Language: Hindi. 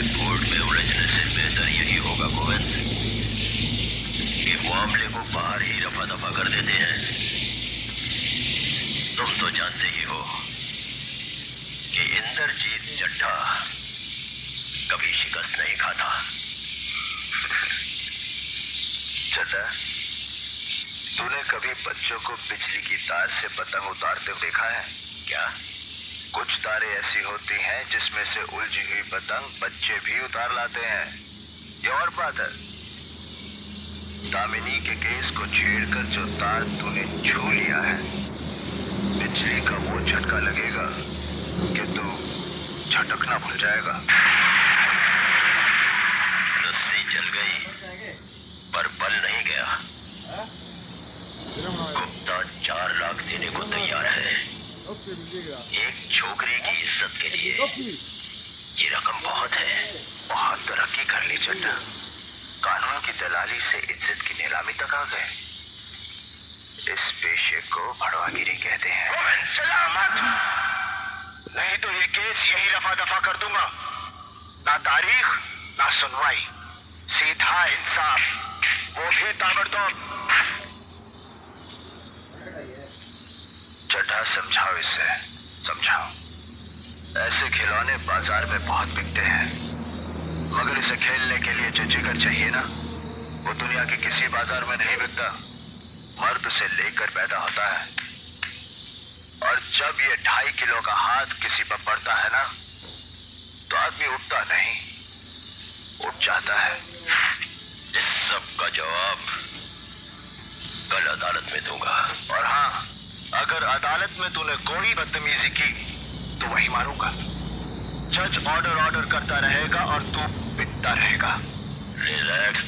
रिपोर्ट में उलझने से बेहतर यही होगा, गोविंद। कि मामले को बाहर ही रफा दफ़ा कर देते हैं। तुम तो जानते ही हो कि इंद्रजीत चड्ढा कभी शिकस्त नहीं खाता। चड्ढा तूने कभी बच्चों को बिजली की तार से पतंग उतारते देखा है? क्या? कुछ तारे ऐसी होती हैं जिसमें से उलझी हुई पतंग बच्चे भी उतार लाते हैं। ये और बात है। दामिनी के केस को छेड़कर जो तार तूने छू लिया है बिजली का वो झटका लगेगा कि तू झटकना भूल जाएगा। रस्सी जल गई पर बल नहीं गया। गुप्ता चार लाख देने को तैयार है। एक छोकरी की इज़्ज़त के लिए। ये रकम बहुत है। बहुत तरक्की कर ली चड्डा कानून की दलाली से इज़्ज़त की नीलामी तक आ गए। इस पेशे को भड़वागिरी कहते हैं। सलामत नहीं तो ये केस यही रफा दफ़ा कर दूँगा। ना तारीख ना सुनवाई। सीधा इंसाफ। वो भी ताबड़तोड़ चड्ढा समझाओ इसे। समझाओ। ऐसे खिलौने बाज़ार में बहुत बिकते हैं। मगर इसे खेलने के लिए जो जिगर चाहिए ना, वो दुनिया के किसी बाज़ार में नहीं बिकता। मर्द से लेकर पैदा होता है। और जब ये ढाई किलो का हाथ किसी पर पड़ता है ना तो आदमी उठता नहीं। उठ जाता है। इस सब का जवाब कल अदालत में दूँगा। अगर अदालत में तूने कोई बदतमीजी की तो वही मारूँगा। जज ऑर्डर ऑर्डर करता रहेगा और तू पिटता रहेगा। रिलैक्स